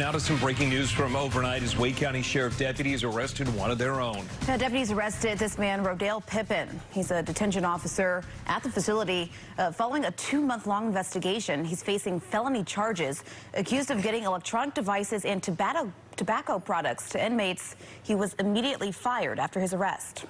Now to some breaking news from overnight as Wake County Sheriff deputies arrested one of their own. Now, deputies arrested this man, Rodale Pippen. He's a detention officer at the facility. Uh, following a two-month-long investigation, he's facing felony charges, accused of getting electronic devices and tobacco, tobacco products to inmates. He was immediately fired after his arrest.